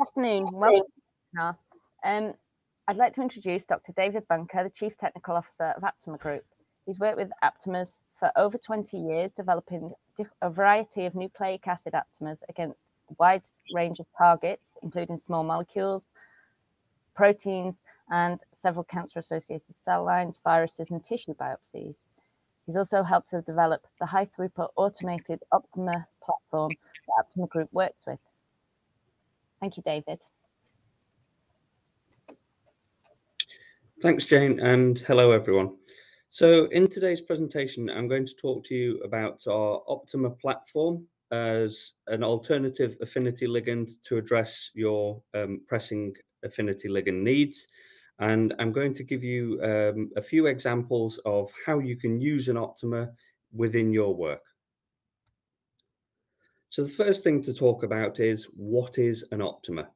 Good afternoon. Welcome. Um, I'd like to introduce Dr. David Bunker, the Chief Technical Officer of Aptamer Group. He's worked with aptamers for over 20 years, developing a variety of nucleic acid aptamers against a wide range of targets, including small molecules, proteins, and several cancer-associated cell lines, viruses, and tissue biopsies. He's also helped to develop the high-throughput automated Optima platform that Aptamer Group works with. Thank you, David. Thanks, Jane, and hello, everyone. So in today's presentation, I'm going to talk to you about our Optima platform as an alternative affinity ligand to address your um, pressing affinity ligand needs. And I'm going to give you um, a few examples of how you can use an Optima within your work. So the first thing to talk about is what is an Optima?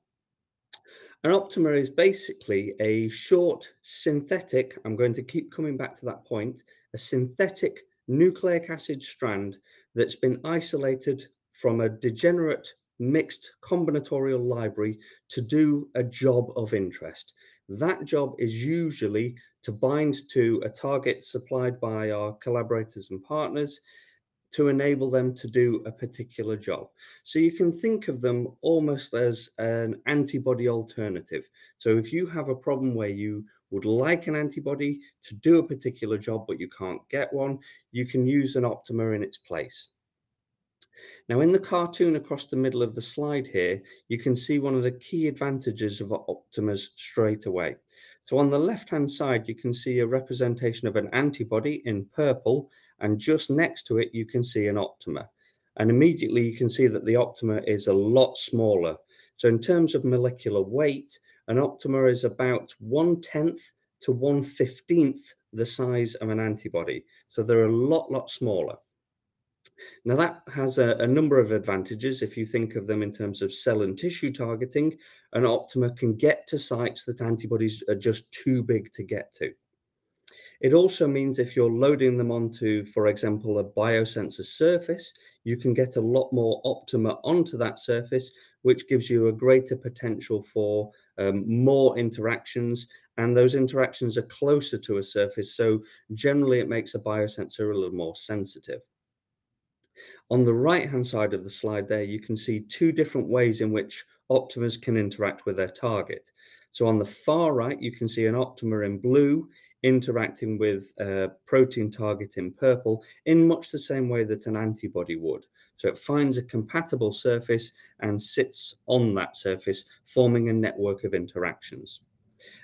An Optima is basically a short synthetic, I'm going to keep coming back to that point, a synthetic nucleic acid strand that's been isolated from a degenerate mixed combinatorial library to do a job of interest. That job is usually to bind to a target supplied by our collaborators and partners to enable them to do a particular job. So you can think of them almost as an antibody alternative. So if you have a problem where you would like an antibody to do a particular job, but you can't get one, you can use an Optima in its place. Now, in the cartoon across the middle of the slide here, you can see one of the key advantages of Optimas straight away. So on the left-hand side, you can see a representation of an antibody in purple, and just next to it, you can see an Optima. And immediately you can see that the Optima is a lot smaller. So in terms of molecular weight, an Optima is about one-tenth to one-fifteenth the size of an antibody. So they're a lot, lot smaller. Now that has a, a, number of advantages if you think of them in terms of cell and tissue targeting. An Optima can get to sites that antibodies are just too big to get to. It also means if you're loading them onto, for example, a biosensor surface, you can get a lot more Optima onto that surface, which gives you a greater potential for um, more interactions. And those interactions are closer to a surface. So generally, it makes a biosensor a little more sensitive. On the right-hand side of the slide there, you can see two different ways in which Optimas can interact with their target. So on the far right, you can see an Optima in blue interacting with a protein target in purple in much the same way that an antibody would. So it finds a compatible surface and sits on that surface, forming a network of interactions.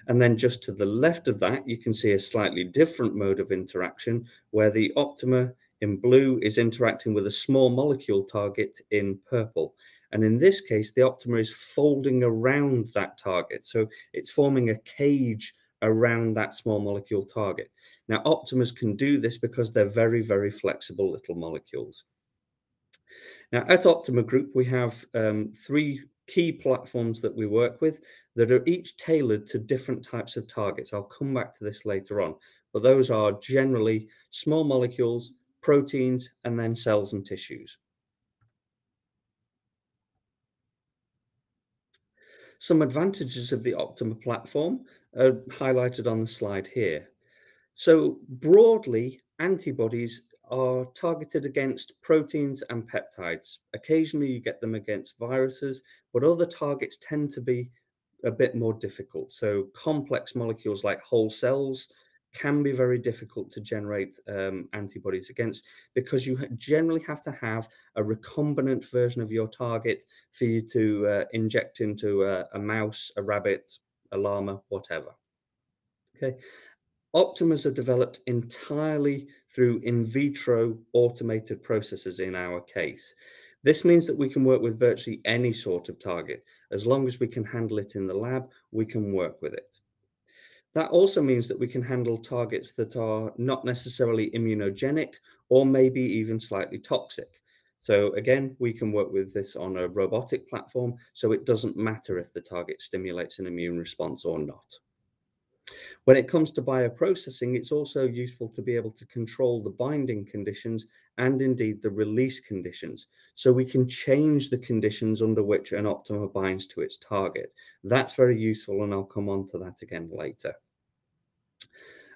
And then just to the left of that, you can see a slightly different mode of interaction where the Optima in blue is interacting with a small molecule target in purple. And in this case, the Optima is folding around that target. So it's forming a cage around that small molecule target. Now, Optimas can do this because they're very, very flexible little molecules. Now, at Optima Group, we have um, three key platforms that we work with that are each tailored to different types of targets. I'll come back to this later on, but those are generally small molecules, proteins, and then cells and tissues. Some advantages of the Optima platform are highlighted on the slide here. So broadly, antibodies are targeted against proteins and peptides. Occasionally you get them against viruses, but other targets tend to be a bit more difficult. So complex molecules like whole cells, can be very difficult to generate um, antibodies against because you generally have to have a recombinant version of your target for you to uh, inject into a, a, mouse, a rabbit, a llama, whatever. Okay. Optimas are developed entirely through in vitro automated processes in our case. This means that we can work with virtually any sort of target. As long as we can handle it in the lab, we can work with it. That also means that we can handle targets that are not necessarily immunogenic or maybe even slightly toxic. So again, we can work with this on a robotic platform, so it doesn't matter if the target stimulates an immune response or not. When it comes to bioprocessing, it's also useful to be able to control the binding conditions and indeed the release conditions. So we can change the conditions under which an Optima binds to its target. That's very useful, and I'll come on to that again later.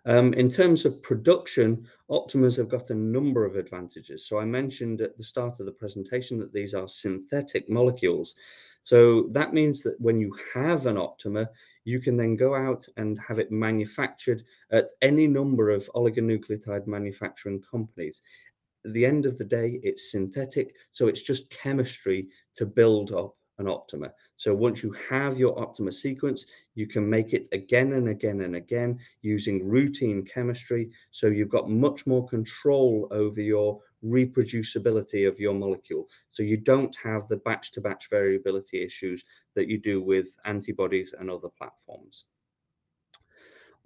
Um, in terms of production, Optimas have got a number of advantages. So I mentioned at the start of the presentation that these are synthetic molecules. So that means that when you have an Optima, you can then go out and have it manufactured at any number of oligonucleotide manufacturing companies. At the end of the day, it's synthetic, so it's just chemistry to build up an Optima. So once you have your Optima sequence, you can make it again and again and again using routine chemistry. So you've got much more control over your reproducibility of your molecule. So you don't have the batch to batch variability issues that you do with antibodies and other platforms.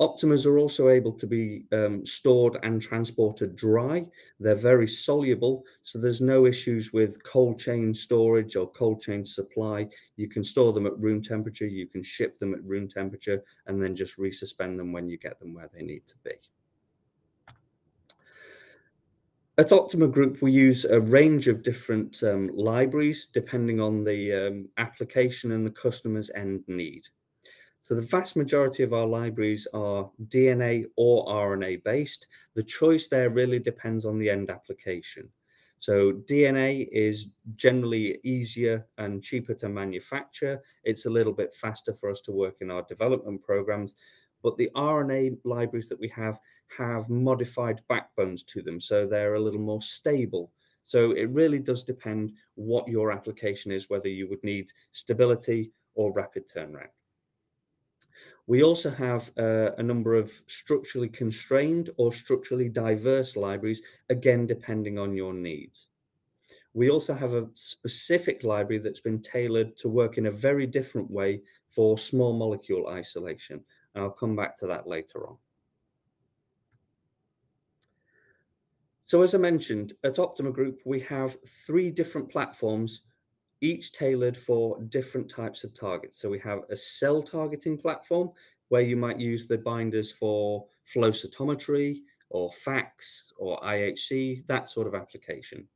Optimas are also able to be um, stored and transported dry. They're very soluble, so there's no issues with cold chain storage or cold chain supply. You can store them at room temperature, you can ship them at room temperature, and then just resuspend them when you get them where they need to be. At Optima Group, we use a range of different um, libraries depending on the um, application and the customer's end need. So the vast majority of our libraries are DNA or RNA based. The choice there really depends on the end application. So DNA is generally easier and cheaper to manufacture. It's a little bit faster for us to work in our development programs. But the RNA libraries that we have have modified backbones to them. So they're a little more stable. So it really does depend what your application is, whether you would need stability or rapid turnaround. We also have uh, a number of structurally constrained or structurally diverse libraries, again, depending on your needs. We also have a specific library that's been tailored to work in a very different way for small molecule isolation. And I'll come back to that later on. So as I mentioned, at Optima Group, we have three different platforms each tailored for different types of targets. So we have a cell targeting platform where you might use the binders for flow cytometry or FACS or IHC, that sort of application.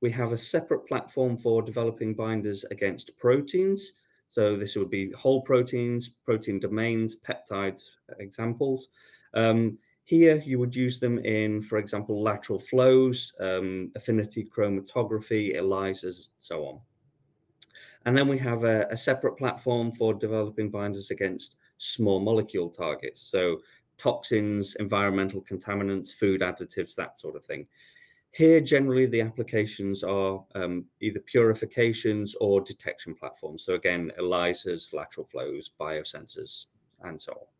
We have a separate platform for developing binders against proteins. So this would be whole proteins, protein domains, peptides examples. Um, here, you would use them in, for example, lateral flows, um, affinity chromatography, ELISAs, so on. And then we have a, a, separate platform for developing binders against small molecule targets. So toxins, environmental contaminants, food additives, that sort of thing. Here, generally, the applications are um, either purifications or detection platforms. So again, ELISAs, lateral flows, biosensors, and so on.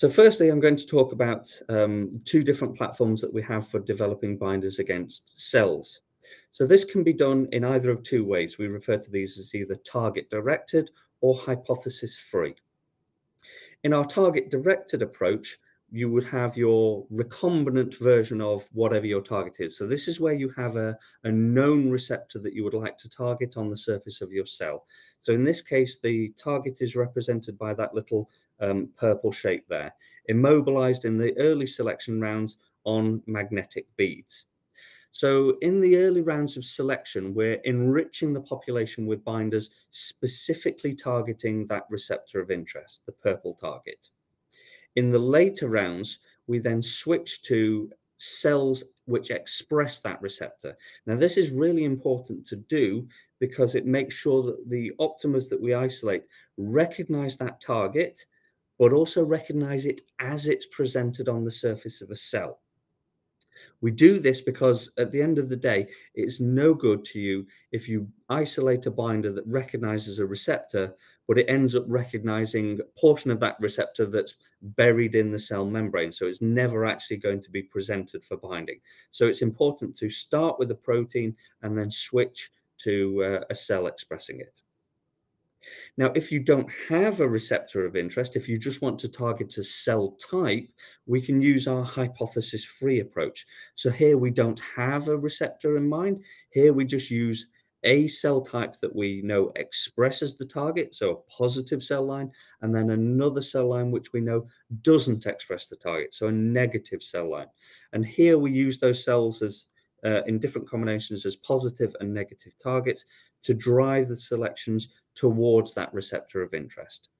So firstly, I'm going to talk about um, two different platforms that we have for developing binders against cells. So this can be done in either of two ways. We refer to these as either target-directed or hypothesis-free. In our target-directed approach, you would have your recombinant version of whatever your target is. So this is where you have a, a known receptor that you would like to target on the surface of your cell. So in this case, the target is represented by that little um, purple shape there, immobilized in the early selection rounds on magnetic beads. So in the early rounds of selection, we're enriching the population with binders specifically targeting that receptor of interest, the purple target. In the later rounds, we then switch to cells which express that receptor. Now, this is really important to do because it makes sure that the optimas that we isolate recognize that target but also recognize it as it's presented on the surface of a cell. We do this because at the end of the day, it's no good to you if you isolate a binder that recognizes a receptor, but it ends up recognizing a portion of that receptor that's buried in the cell membrane. So it's never actually going to be presented for binding. So it's important to start with a protein and then switch to uh, a cell expressing it. Now, if you don't have a receptor of interest, if you just want to target a cell type, we can use our hypothesis-free approach. So here we don't have a receptor in mind. Here we just use a cell type that we know expresses the target, so a positive cell line, and then another cell line which we know doesn't express the target, so a negative cell line. And here we use those cells as uh, in different combinations as positive and negative targets to drive the selections towards that receptor of interest.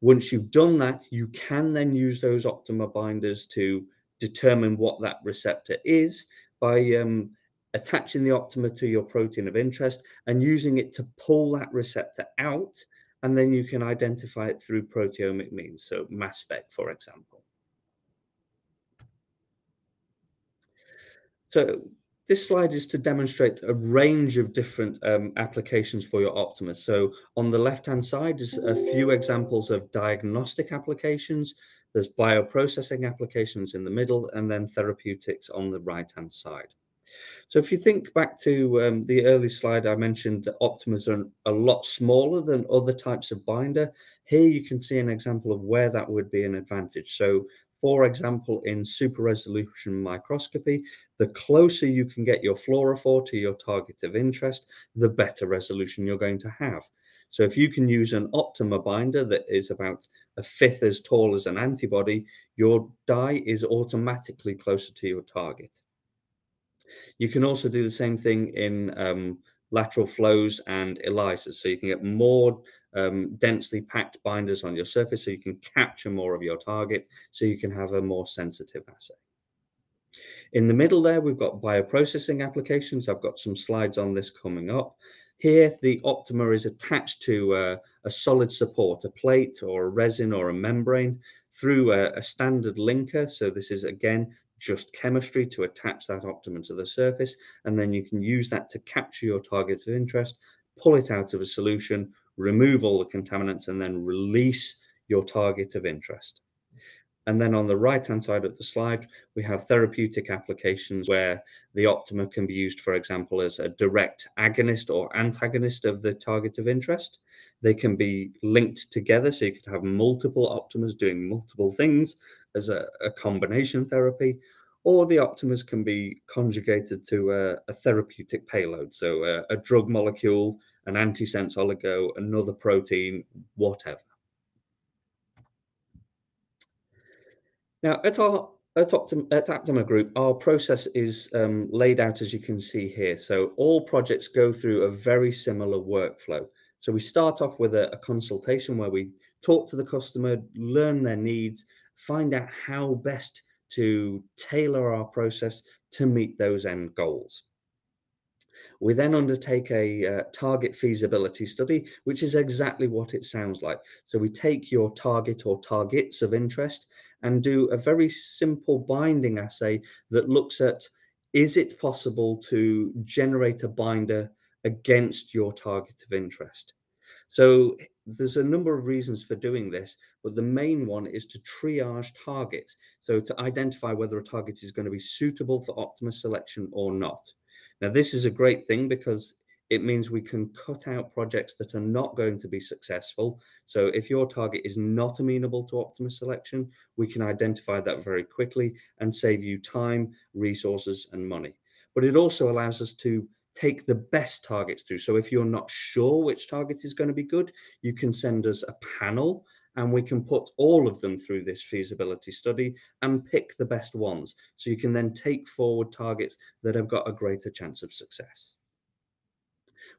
Once you've done that, you can then use those Optima binders to determine what that receptor is by um, attaching the Optima to your protein of interest and using it to pull that receptor out. And then you can identify it through proteomic means, so mass spec, for example. So this slide is to demonstrate a range of different um, applications for your Optima. So on the left-hand side is a few examples of diagnostic applications. There's bioprocessing applications in the middle and then therapeutics on the right-hand side. So if you think back to um, the early slide, I mentioned that Optimas are a lot smaller than other types of binder. Here you can see an example of where that would be an advantage. So for example, in super resolution microscopy, the closer you can get your fluorophore to your target of interest, the better resolution you're going to have. So if you can use an Optima binder that is about a fifth as tall as an antibody, your dye is automatically closer to your target. You can also do the same thing in um, lateral flows and ELISAs. So you can get more um, densely packed binders on your surface so you can capture more of your target so you can have a more sensitive assay. In the middle there, we've got bioprocessing applications. I've got some slides on this coming up. Here, the Optima is attached to uh, a solid support, a plate or a resin or a membrane through a, a standard linker. So this is, again, just chemistry to attach that Optima to the surface. And then you can use that to capture your target of interest, pull it out of a solution, remove all the contaminants, and then release your target of interest. And then on the right-hand side of the slide, we have therapeutic applications where the Optima can be used, for example, as a direct agonist or antagonist of the target of interest. They can be linked together, so you could have multiple Optimas doing multiple things as a, a combination therapy, or the Optimas can be conjugated to a, a therapeutic payload, so a, a drug molecule an antisense oligo, another protein, whatever. Now, at our at, Optim, at Aptima Group, our process is um, laid out as you can see here. So all projects go through a very similar workflow. So we start off with a, a consultation where we talk to the customer, learn their needs, find out how best to tailor our process to meet those end goals. We then undertake a uh, target feasibility study, which is exactly what it sounds like. So we take your target or targets of interest and do a very simple binding assay that looks at is it possible to generate a binder against your target of interest? So there's a number of reasons for doing this, but the main one is to triage targets. So to identify whether a target is going to be suitable for Optima selection or not. Now, this is a great thing because it means we can cut out projects that are not going to be successful. So if your target is not amenable to Optima selection, we can identify that very quickly and save you time, resources, and money. But it also allows us to take the best targets through. So if you're not sure which target is going to be good, you can send us a panel and we can put all of them through this feasibility study and pick the best ones. So you can then take forward targets that have got a greater chance of success.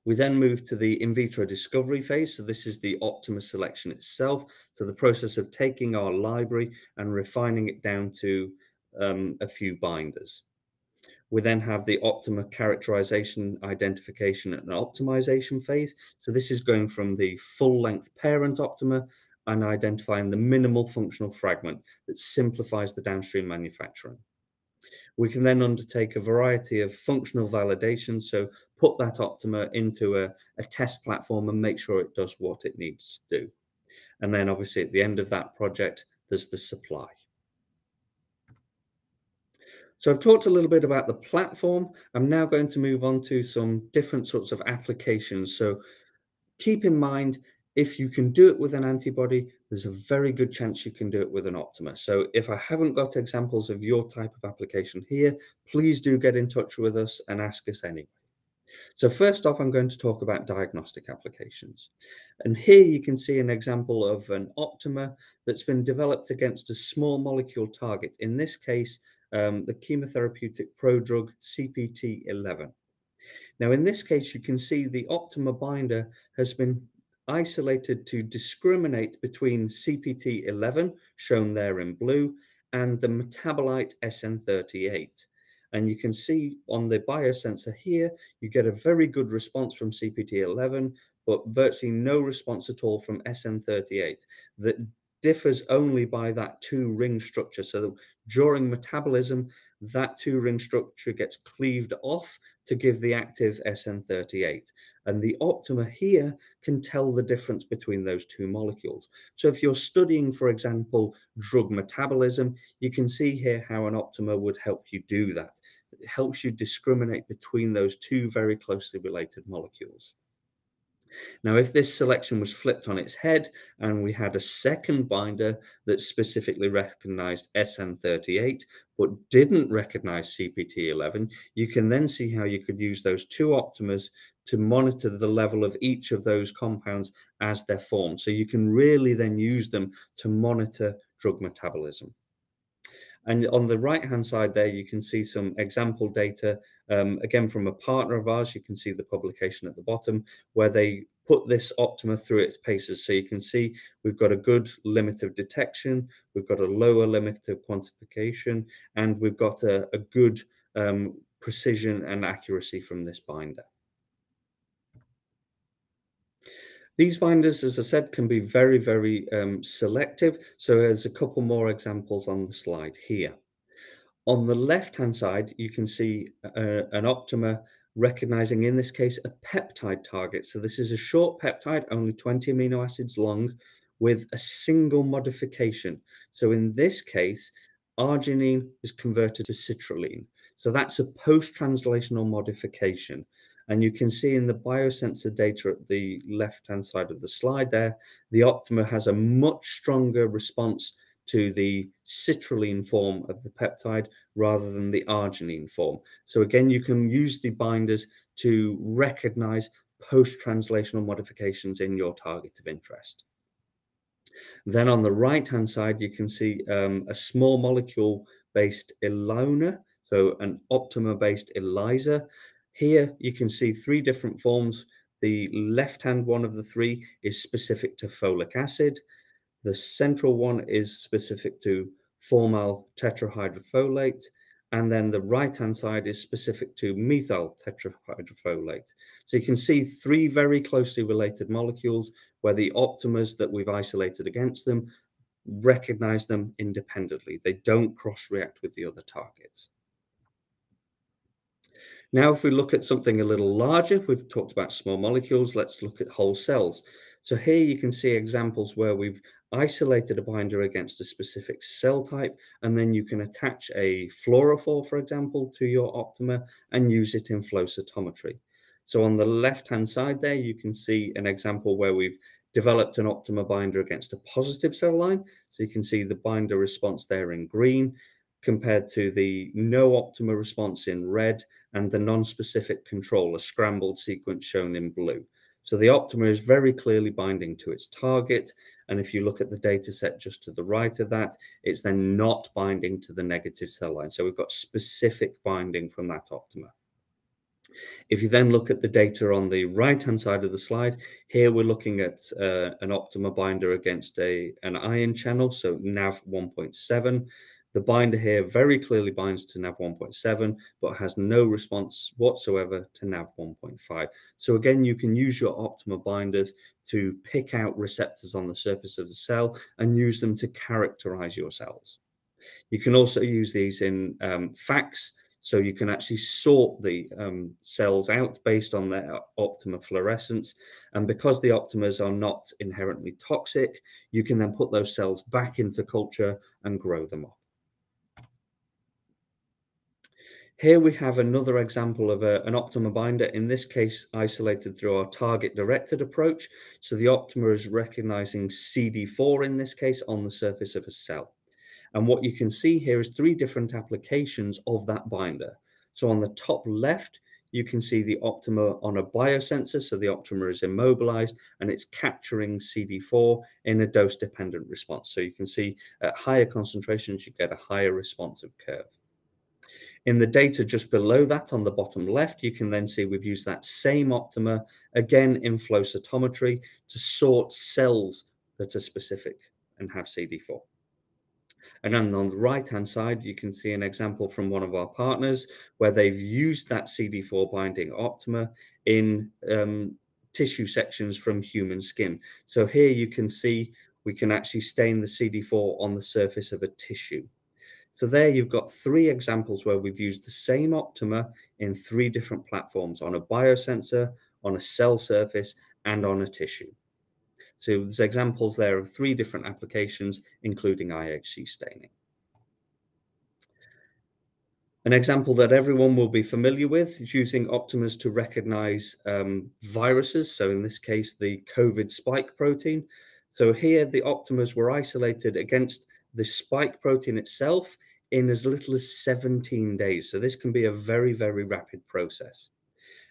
We then move to the in vitro discovery phase. So this is the Optima selection itself. So the process of taking our library and refining it down to um, a few binders. We then have the Optima characterization, identification, and optimization phase. So this is going from the full length parent Optima and identifying the minimal functional fragment that simplifies the downstream manufacturing. We can then undertake a variety of functional validations, so put that Optima into a, a test platform and make sure it does what it needs to do. And then obviously at the end of that project, there's the supply. So I've talked a little bit about the platform. I'm now going to move on to some different sorts of applications. So keep in mind, if you can do it with an antibody, there's a very good chance you can do it with an Optima. So if I haven't got examples of your type of application here, please do get in touch with us and ask us anyway. So first off, I'm going to talk about diagnostic applications. And here you can see an example of an Optima that's been developed against a small molecule target, in this case, um, the chemotherapeutic prodrug CPT11. Now, in this case, you can see the Optima binder has been isolated to discriminate between CPT11, shown there in blue, and the metabolite SN38. And you can see on the biosensor here, you get a very good response from CPT11, but virtually no response at all from SN38 that differs only by that two ring structure. So during metabolism, that two ring structure gets cleaved off to give the active SN38. And the Optima here can tell the difference between those two molecules. So if you're studying, for example, drug metabolism, you can see here how an Optima would help you do that. It helps you discriminate between those two very closely related molecules. Now, if this selection was flipped on its head and we had a second binder that specifically recognized SN38 but didn't recognize CPT11, you can then see how you could use those two optimas to monitor the level of each of those compounds as they're formed. So you can really then use them to monitor drug metabolism. And on the right-hand side there, you can see some example data, um, again, from a partner of ours. You can see the publication at the bottom where they put this Optima through its paces. So you can see we've got a good limit of detection, we've got a lower limit of quantification, and we've got a, a good um, precision and accuracy from this binder. These binders, as I said, can be very, very um, selective. So there's a couple more examples on the slide here. On the left-hand side, you can see uh, an Optima recognizing, in this case, a peptide target. So this is a short peptide, only 20 amino acids long, with a single modification. So in this case, arginine is converted to citrulline. So that's a post-translational modification. And you can see in the biosensor data at the left-hand side of the slide there, the Optima has a much stronger response to the citrulline form of the peptide rather than the arginine form. So again, you can use the binders to recognize post-translational modifications in your target of interest. Then on the right-hand side, you can see um, a small molecule-based Elona, so an Optima-based ELISA. Here you can see three different forms. The left-hand one of the three is specific to folic acid. The central one is specific to formal tetrahydrofolate. And then the right-hand side is specific to methyl tetrahydrofolate. So you can see three very closely related molecules where the optimas that we've isolated against them recognize them independently. They don't cross-react with the other targets. Now, if we look at something a little larger, we've talked about small molecules, let's look at whole cells. So here you can see examples where we've isolated a binder against a specific cell type, and then you can attach a fluorophore, for example, to your Optima and use it in flow cytometry. So on the left-hand side there, you can see an example where we've developed an Optima binder against a positive cell line. So you can see the binder response there in green compared to the no Optima response in red and the non-specific control, a scrambled sequence shown in blue. So the Optima is very clearly binding to its target. And if you look at the data set just to the right of that, it's then not binding to the negative cell line. So we've got specific binding from that Optima. If you then look at the data on the right-hand side of the slide, here we're looking at uh, an Optima binder against a, an ion channel, so NAV 1.7. The binder here very clearly binds to NAV 1.7, but has no response whatsoever to NAV 1.5. So again, you can use your Optima binders to pick out receptors on the surface of the cell and use them to characterize your cells. You can also use these in um, FACS, so you can actually sort the um, cells out based on their optima fluorescence. And because the optimas are not inherently toxic, you can then put those cells back into culture and grow them up. Here we have another example of a, an Optima binder, in this case isolated through our target-directed approach. So the Optima is recognizing CD4 in this case on the surface of a cell. And what you can see here is three different applications of that binder. So on the top left, you can see the Optima on a biosensor. So the Optima is immobilized and it's capturing CD4 in a dose dependent response. So you can see at higher concentrations, you get a higher responsive curve. In the data just below that on the bottom left, you can then see we've used that same Optima again in flow cytometry to sort cells that are specific and have CD4. And then on the right-hand side, you can see an example from one of our partners where they've used that CD4 binding Optima in um, tissue sections from human skin. So here you can see we can actually stain the CD4 on the surface of a tissue. So there you've got three examples where we've used the same Optima in three different platforms on a biosensor, on a cell surface, and on a tissue. So there's examples there of three different applications, including IHC staining. An example that everyone will be familiar with is using Optimas to recognize um, viruses. So in this case, the COVID spike protein. So here the Optimas were isolated against the spike protein itself in as little as 17 days. So this can be a very, very rapid process.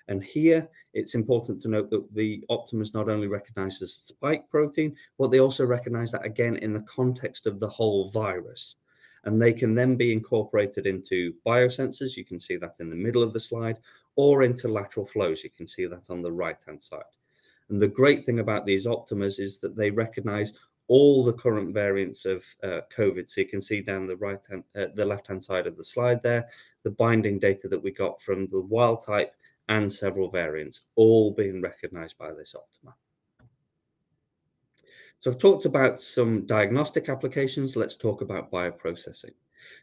And here it's important to note that the Optimus not only recognizes spike protein, but they also recognize that again in the context of the whole virus. And they can then be incorporated into biosensors. You can see that in the middle of the slide, or into lateral flows. You can see that on the right hand side. And the great thing about these Optimus is that they recognize all the current variants of uh, COVID. So you can see down the right hand, uh, the left hand side of the slide there, the binding data that we got from the wild type and several variants, all being recognized by this Optima. So I've talked about some diagnostic applications. Let's talk about bioprocessing.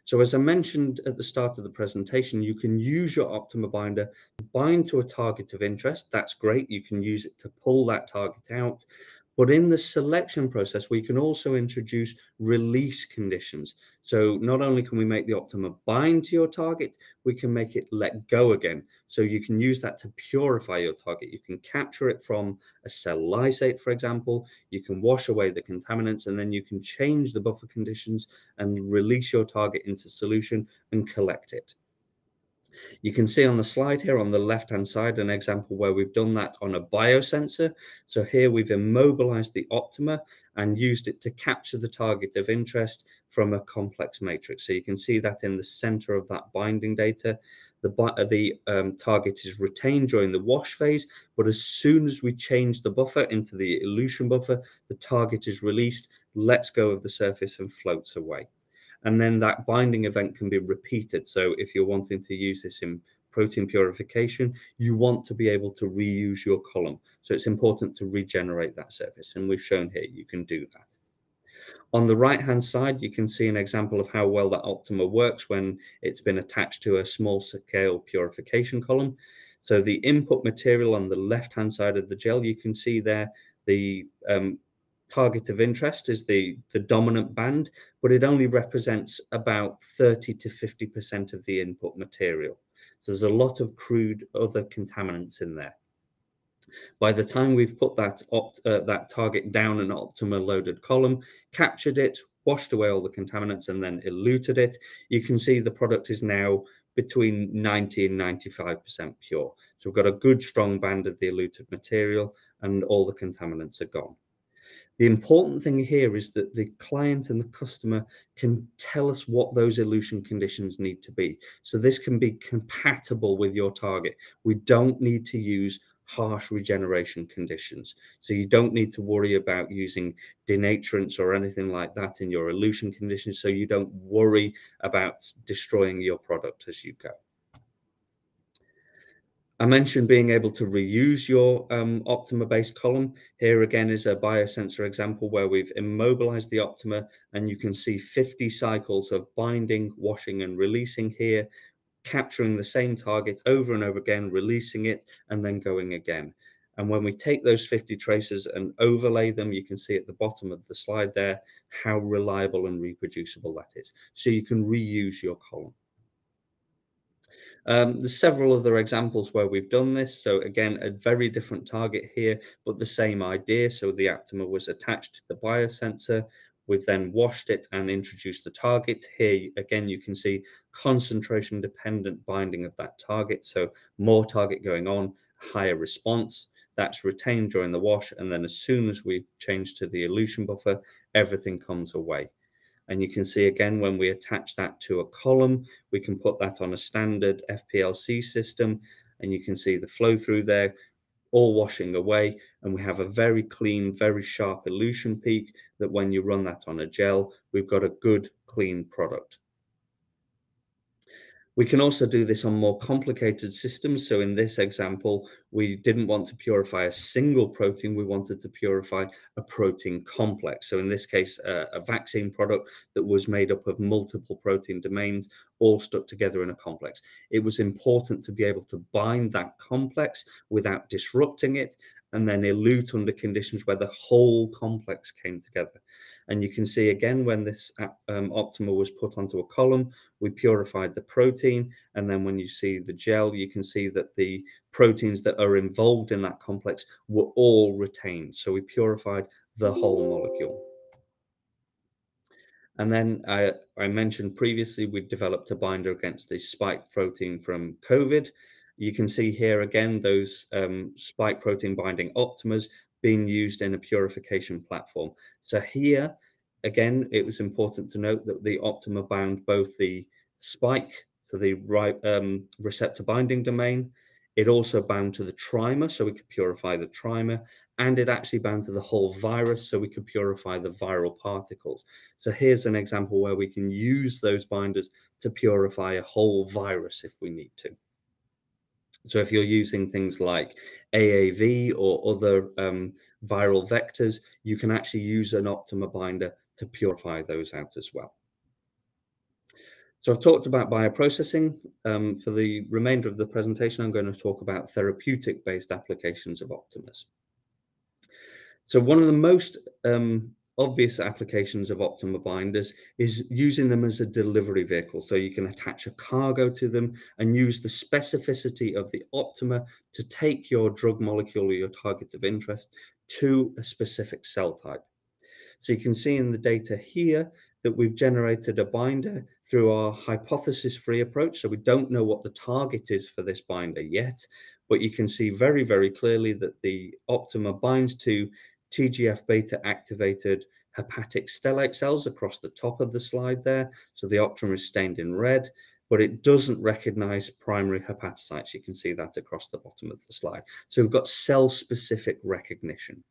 So as I mentioned at the start of the presentation, you can use your Optima binder, bind to a target of interest. That's great. You can use it to pull that target out. But in the selection process, we can also introduce release conditions. So not only can we make the Optima bind to your target, we can make it let go again. So you can use that to purify your target. You can capture it from a cell lysate, for example. You can wash away the contaminants and then you can change the buffer conditions and release your target into solution and collect it. You can see on the slide here on the left-hand side an example where we've done that on a biosensor. So here we've immobilized the Optima and used it to capture the target of interest from a complex matrix. So you can see that in the center of that binding data. The, uh, the um, target is retained during the wash phase, but as soon as we change the buffer into the elution buffer, the target is released, lets go of the surface and floats away and then that binding event can be repeated. So if you're wanting to use this in protein purification, you want to be able to reuse your column. So it's important to regenerate that surface. And we've shown here you can do that. On the right hand side, you can see an example of how well that Optima works when it's been attached to a small scale purification column. So the input material on the left hand side of the gel, you can see there the um, target of interest is the, the dominant band, but it only represents about 30 to 50% of the input material. So there's a lot of crude other contaminants in there. By the time we've put that, opt, uh, that target down an Optima loaded column, captured it, washed away all the contaminants, and then eluted it, you can see the product is now between 90 and 95% pure. So we've got a good strong band of the eluted material and all the contaminants are gone. The important thing here is that the client and the customer can tell us what those elution conditions need to be. So this can be compatible with your target. We don't need to use harsh regeneration conditions. So you don't need to worry about using denaturants or anything like that in your elution conditions. So you don't worry about destroying your product as you go. I mentioned being able to reuse your um, Optima-based column. Here again is a biosensor example where we've immobilized the Optima and you can see 50 cycles of binding, washing and releasing here, capturing the same target over and over again, releasing it and then going again. And when we take those 50 traces and overlay them, you can see at the bottom of the slide there how reliable and reproducible that is. So you can reuse your column. Um, there's several other examples where we've done this. So again, a very different target here, but the same idea. So the Optima was attached to the biosensor. We've then washed it and introduced the target. Here, again, you can see concentration dependent binding of that target. So more target going on, higher response. That's retained during the wash. And then as soon as we change to the elution buffer, everything comes away. And you can see again, when we attach that to a column, we can put that on a standard FPLC system. And you can see the flow through there, all washing away. And we have a very clean, very sharp elution peak that when you run that on a gel, we've got a good, clean product. We can also do this on more complicated systems. So in this example, we didn't want to purify a single protein. We wanted to purify a protein complex. So in this case, uh, a vaccine product that was made up of multiple protein domains, all stuck together in a complex. It was important to be able to bind that complex without disrupting it and then elute under conditions where the whole complex came together. And you can see again, when this um, Optima was put onto a column, we purified the protein. And then when you see the gel, you can see that the proteins that are involved in that complex were all retained. So we purified the whole molecule. And then I, I mentioned previously, we developed a binder against the spike protein from COVID. You can see here again, those um, spike protein binding optimers being used in a purification platform. So here, again, it was important to note that the Optima bound both the spike, so the right um, receptor binding domain, it also bound to the trimer, so we could purify the trimer, and it actually bound to the whole virus, so we could purify the viral particles. So here's an example where we can use those binders to purify a whole virus if we need to. So if you're using things like AAV or other um, viral vectors, you can actually use an Optima binder to purify those out as well. So I've talked about bioprocessing. Um, for the remainder of the presentation, I'm going to talk about therapeutic-based applications of Optimus. So one of the most um, obvious applications of Optima binders is using them as a delivery vehicle. So you can attach a cargo to them and use the specificity of the Optima to take your drug molecule or your target of interest to a specific cell type. So you can see in the data here that we've generated a binder through our hypothesis-free approach. So we don't know what the target is for this binder yet, but you can see very, very clearly that the Optima binds to TGF beta activated hepatic stellate cells across the top of the slide there. So the Optima is stained in red, but it doesn't recognize primary hepatocytes. You can see that across the bottom of the slide. So we've got cell-specific recognition.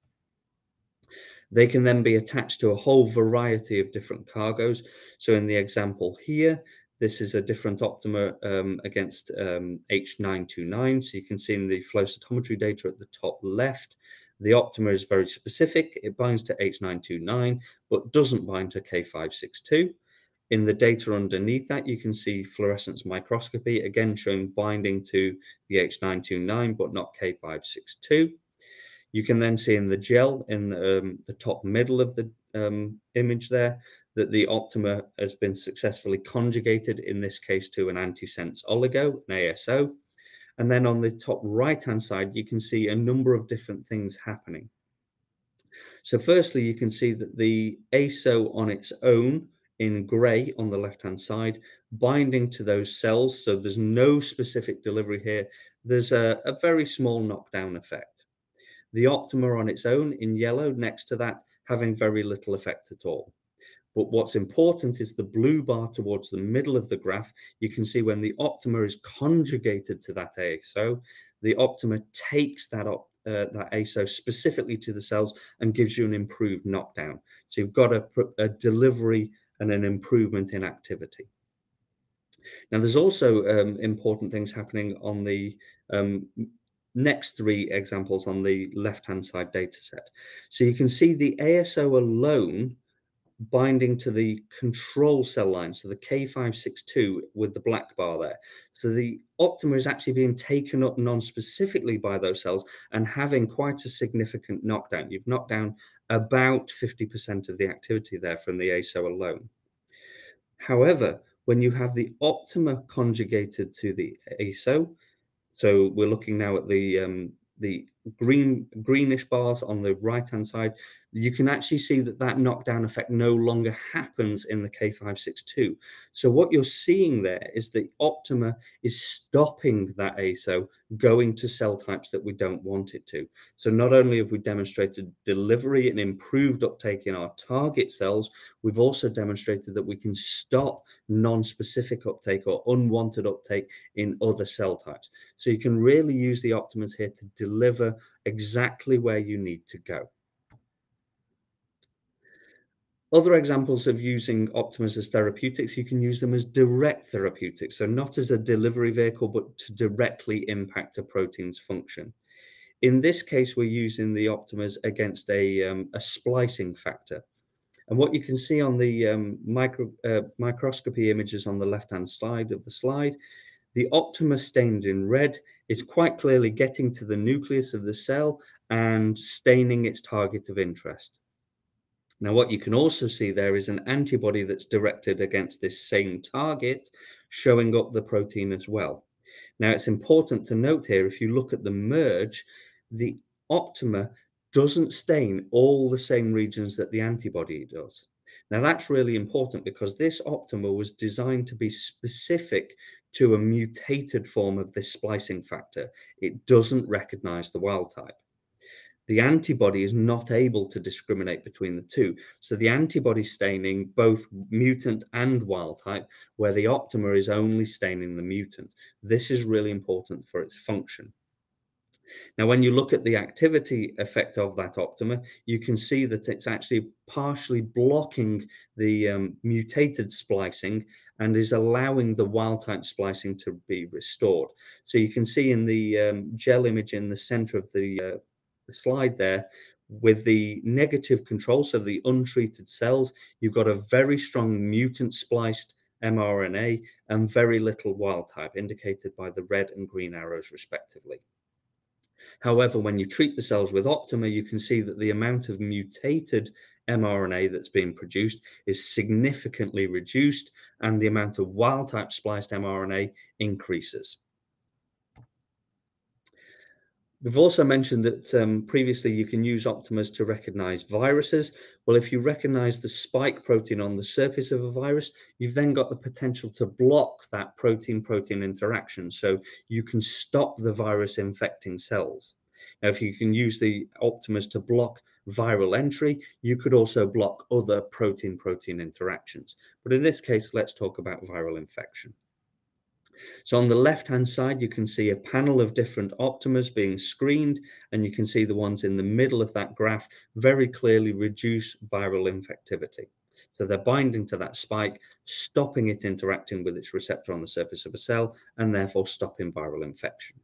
They can then be attached to a whole variety of different cargoes. So in the example here, this is a different Optima um, against um, H929. So you can see in the flow cytometry data at the top left, the Optima is very specific. It binds to H929, but doesn't bind to K562. In the data underneath that, you can see fluorescence microscopy, again showing binding to the H929, but not K562. You can then see in the gel in the, um, the top middle of the um, image there that the Optima has been successfully conjugated, in this case to an antisense oligo, an ASO. And then on the top right-hand side, you can see a number of different things happening. So firstly, you can see that the ASO on its own in gray on the left-hand side, binding to those cells. So there's no specific delivery here. There's a, a very small knockdown effect. The Optima on its own in yellow next to that, having very little effect at all. But what's important is the blue bar towards the middle of the graph. You can see when the Optima is conjugated to that ASO, the Optima takes that, op, uh, that ASO specifically to the cells and gives you an improved knockdown. So you've got a, a delivery and an improvement in activity. Now, there's also um, important things happening on the um, next three examples on the left-hand side data set. So you can see the ASO alone binding to the control cell line, so the K562 with the black bar there. So the Optima is actually being taken up non-specifically by those cells and having quite a significant knockdown. You've knocked down about 50% of the activity there from the ASO alone. However, when you have the Optima conjugated to the ASO, so we're looking now at the um, the green greenish bars on the right hand side, you can actually see that that knockdown effect no longer happens in the K562. So what you're seeing there is the Optima is stopping that ASO going to cell types that we don't want it to. So not only have we demonstrated delivery and improved uptake in our target cells, we've also demonstrated that we can stop non-specific uptake or unwanted uptake in other cell types. So you can really use the Optimas here to deliver exactly where you need to go. Other examples of using Optimas as therapeutics, you can use them as direct therapeutics. So not as a delivery vehicle, but to directly impact a protein's function. In this case, we're using the Optimas against a, um, a splicing factor. And what you can see on the um, micro, uh, microscopy images on the left-hand side of the slide, the Optima stained in red is quite clearly getting to the nucleus of the cell and staining its target of interest. Now, what you can also see there is an antibody that's directed against this same target, showing up the protein as well. Now, it's important to note here, if you look at the merge, the Optima doesn't stain all the same regions that the antibody does. Now, that's really important because this Optima was designed to be specific to a mutated form of this splicing factor. It doesn't recognize the wild type the antibody is not able to discriminate between the two. So the antibody staining both mutant and wild type, where the Optima is only staining the mutant. This is really important for its function. Now, when you look at the activity effect of that Optima, you can see that it's actually partially blocking the um, mutated splicing and is allowing the wild type splicing to be restored. So you can see in the um, gel image in the center of the uh, the slide there, with the negative control, so the untreated cells, you've got a very strong mutant spliced mRNA and very little wild type, indicated by the red and green arrows respectively. However, when you treat the cells with Optima, you can see that the amount of mutated mRNA that's being produced is significantly reduced and the amount of wild type spliced mRNA increases. We've also mentioned that um, previously you can use Optimas to recognize viruses. Well, if you recognize the spike protein on the surface of a virus, you've then got the potential to block that protein-protein interaction. So you can stop the virus infecting cells. Now, if you can use the Optimas to block viral entry, you could also block other protein-protein interactions. But in this case, let's talk about viral infection. So on the left-hand side, you can see a panel of different optimas being screened, and you can see the ones in the middle of that graph very clearly reduce viral infectivity. So they're binding to that spike, stopping it interacting with its receptor on the surface of a cell, and therefore stopping viral infection.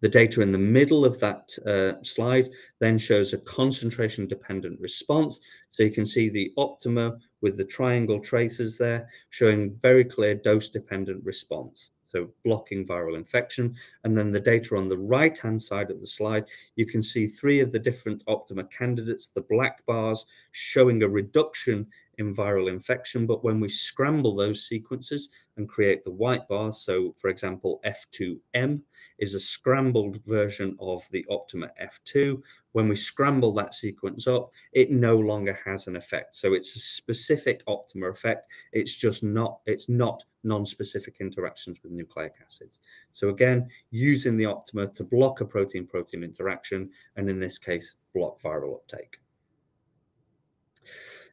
The data in the middle of that uh, slide then shows a concentration dependent response. So you can see the optima with the triangle traces there showing very clear dose dependent response. So blocking viral infection. And then the data on the right hand side of the slide, you can see three of the different optima candidates, the black bars showing a reduction in viral infection. But when we scramble those sequences and create the white bars, so for example, F2M is a scrambled version of the Optima F2. When we scramble that sequence up, it no longer has an effect. So it's a specific Optima effect. It's just not, it's not non-specific interactions with nucleic acids. So again, using the Optima to block a protein-protein interaction, and in this case, block viral uptake.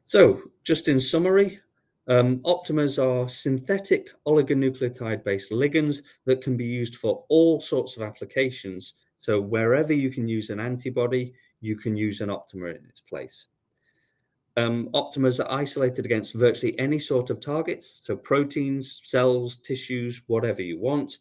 So, just in summary, um, Optimas are synthetic oligonucleotide-based ligands that can be used for all sorts of applications. So wherever you can use an antibody, you can use an Optima in its place. Um, Optimas are isolated against virtually any sort of targets, so proteins, cells, tissues, whatever you want.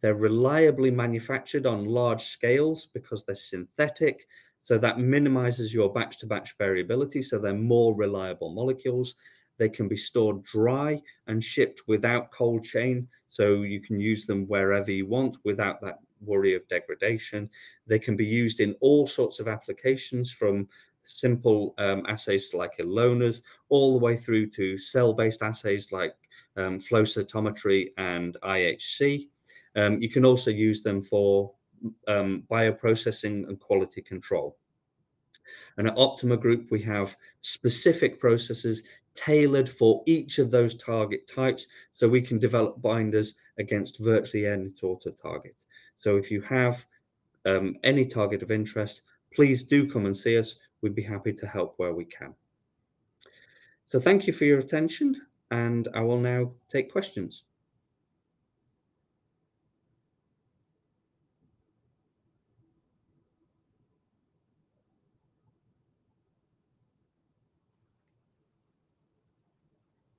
They're reliably manufactured on large scales because they're synthetic so that minimizes your batch to batch variability. So they're more reliable molecules. They can be stored dry and shipped without cold chain. So you can use them wherever you want without that worry of degradation. They can be used in all sorts of applications from simple um, assays like Ilonas all the way through to cell-based assays like um, flow cytometry and IHC. Um, you can also use them for um, bioprocessing and quality control. And at Optima Group, we have specific processes tailored for each of those target types so we can develop binders against virtually any sort of target. So if you have um, any target of interest, please do come and see us. We'd be happy to help where we can. So thank you for your attention and I will now take questions.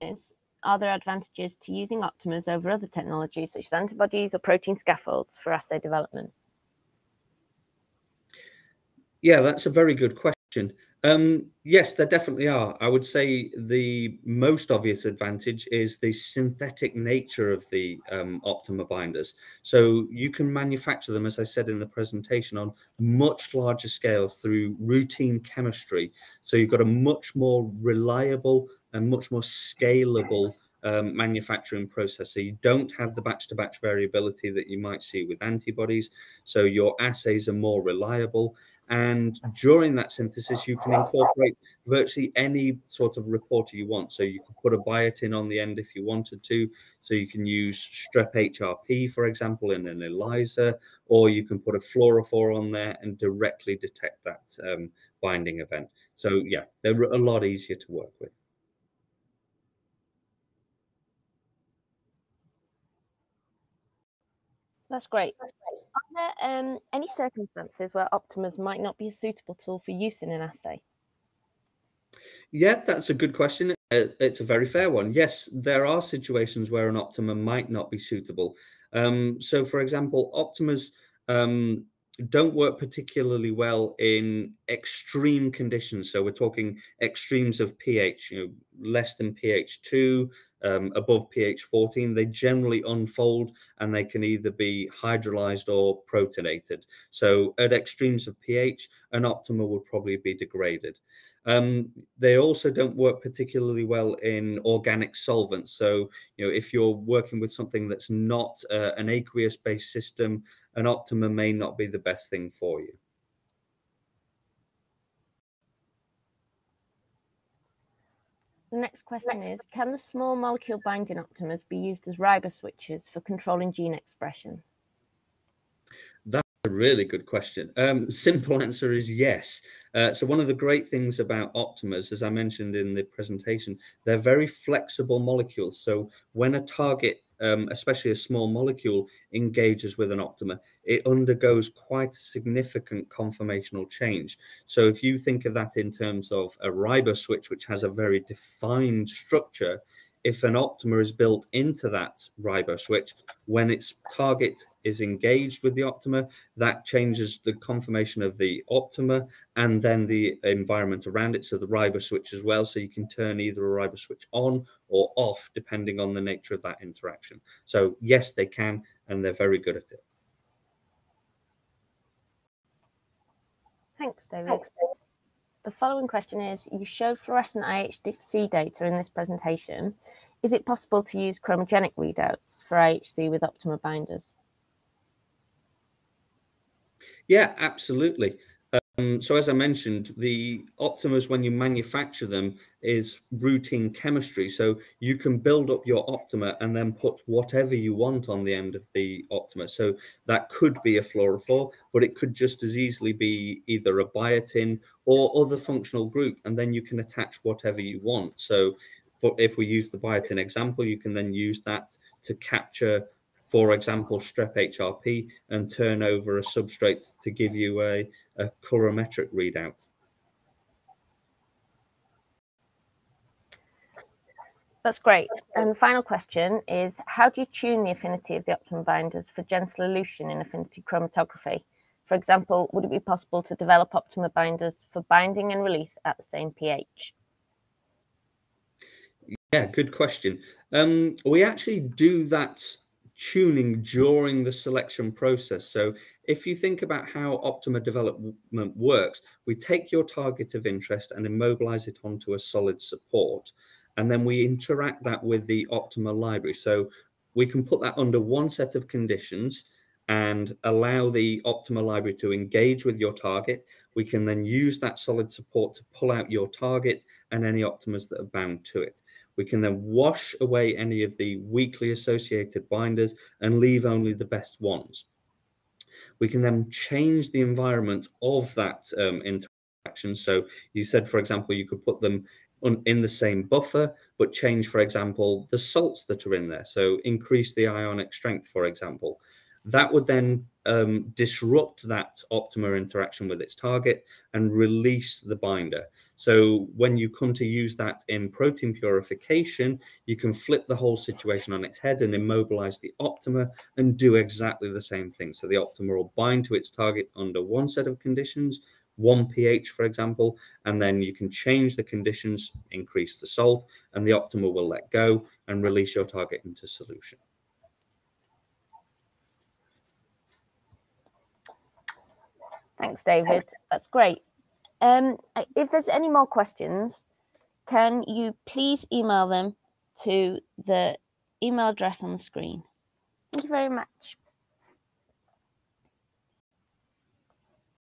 is are there advantages to using optimers over other technologies such as antibodies or protein scaffolds for assay development? Yeah, that's a very good question. Um, yes, there definitely are. I would say the most obvious advantage is the synthetic nature of the um, Optima binders. So you can manufacture them, as I said in the presentation, on much larger scales through routine chemistry. So you've got a much more reliable and much more scalable um, manufacturing process. So you don't have the batch to batch variability that you might see with antibodies. So your assays are more reliable. And during that synthesis, you can incorporate virtually any sort of reporter you want. So you can put a biotin on the end if you wanted to. So you can use strep HRP, for example, in an ELISA, or you can put a fluorophore on there and directly detect that um, binding event. So yeah, they're a lot easier to work with. That's great. Are there um, any circumstances where Optimas might not be a suitable tool for use in an assay? Yeah, that's a good question. Uh, it's a very fair one. Yes, there are situations where an Optima might not be suitable. Um, so, for example, Optimas um, don't work particularly well in extreme conditions. So, we're talking extremes of pH, you know, less than pH 2, um, above pH 14, they generally unfold and they can either be hydrolyzed or protonated. So at extremes of pH, an optima would probably be degraded. Um, they also don't work particularly well in organic solvents. So, you know, if you're working with something that's not uh, an aqueous based system, an optima may not be the best thing for you. The next question next. is, can the small molecule binding optimers be used as riboswitches for controlling gene expression? That's a really good question. Um, simple answer is yes. Uh, so one of the great things about optimers, as I mentioned in the presentation, they're very flexible molecules. So when a target um, especially a small molecule, engages with an optima, it undergoes quite a significant conformational change. So if you think of that in terms of a riboswitch, which has a very defined structure, if an optima is built into that riboswitch, when its target is engaged with the optima, that changes the conformation of the optima and then the environment around it, so the riboswitch as well. So you can turn either a riboswitch on or off depending on the nature of that interaction. So yes, they can, and they're very good at it. Thanks, David. Thanks, David. The following question is, you showed fluorescent IHC data in this presentation. Is it possible to use chromogenic readouts for IHC with Optima binders? Yeah, absolutely. Um, so as I mentioned, the Optimas, when you manufacture them, is routine chemistry. So you can build up your Optima and then put whatever you want on the end of the Optima. So that could be a fluorophore, but it could just as easily be either a biotin or other functional group. And then you can attach whatever you want. So for, if we use the biotin example, you can then use that to capture for example, strep HRP and turn over a substrate to give you a, a colorimetric readout. That's great. And final question is, how do you tune the affinity of the optimum binders for gentle elution in affinity chromatography? For example, would it be possible to develop optima binders for binding and release at the same pH? Yeah, good question. Um, we actually do that tuning during the selection process. So if you think about how Optima development works, we take your target of interest and immobilize it onto a solid support. And then we interact that with the Optima library. So we can put that under one set of conditions and allow the Optima library to engage with your target. We can then use that solid support to pull out your target and any Optimas that are bound to it. We can then wash away any of the weakly associated binders and leave only the best ones. We can then change the environment of that um, interaction. So you said, for example, you could put them in the same buffer, but change, for example, the salts that are in there. So increase the ionic strength, for example. That would then um, disrupt that Optima interaction with its target and release the binder. So when you come to use that in protein purification, you can flip the whole situation on its head and immobilize the Optima and do exactly the same thing. So the Optima will bind to its target under one set of conditions, one pH, for example, and then you can change the conditions, increase the salt, and the Optima will let go and release your target into solution. Thanks, David. That's great. Um, if there's any more questions, can you please email them to the email address on the screen? Thank you very much.